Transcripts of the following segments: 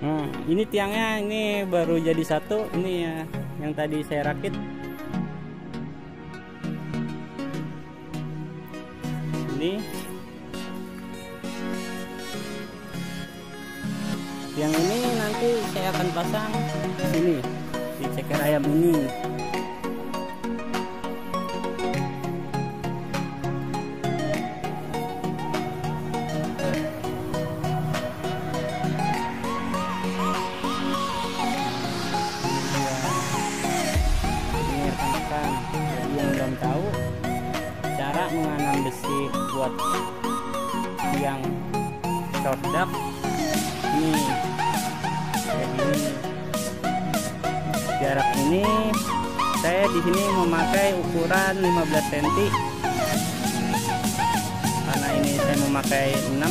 Nah, ini tiangnya ini baru jadi satu. Ini ya yang tadi saya rakit. Ini yang ini nanti saya akan pasang sini di ceker ayam ini. ini belum tahu cara menganam besi buat yang duck ini kayak gini jarak ini saya di sini memakai ukuran 15 cm karena ini saya memakai 6 1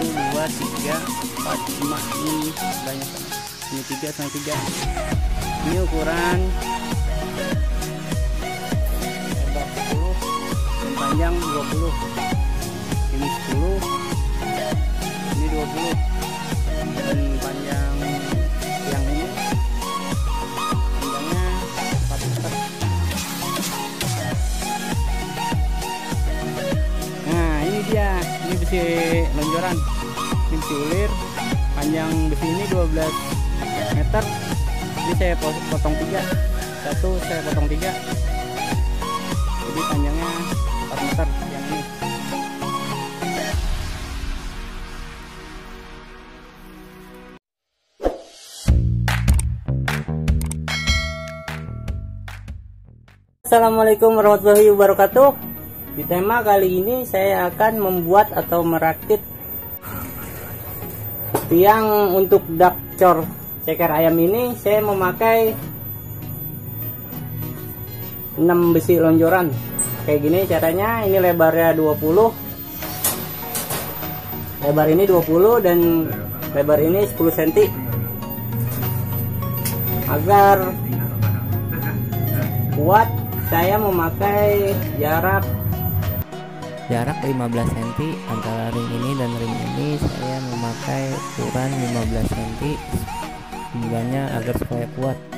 2 3 4 5 ini banyak ini 3 sama 3 ini ukuran panjang 20 ini 10 ini 20 dan panjang yang ini panjangnya 4 meter. Nah ini dia ini besi lonjoran ini besi ulir panjang besi ini 12 meter. Ini saya potong tiga satu saya potong tiga Assalamualaikum warahmatullahi wabarakatuh. Di tema kali ini saya akan membuat atau merakit tiang untuk dak cor. Ceker ayam ini saya memakai 6 besi lonjoran. Kayak gini caranya ini lebarnya 20 lebar ini 20 dan lebar ini 10 cm agar kuat saya memakai jarak Jarak 15 cm antara ring ini dan ring ini saya memakai ukuran 15 cm Tujuannya agar supaya kuat.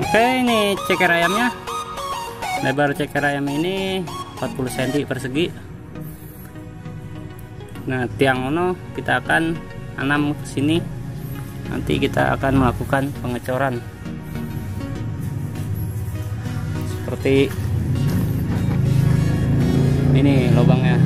Oke ini ceker ayamnya. Lebar ceker ayam ini 40 cm persegi. Nah tiang ono kita akan tanam ke sini. Nanti kita akan melakukan pengecoran. Seperti ini lubangnya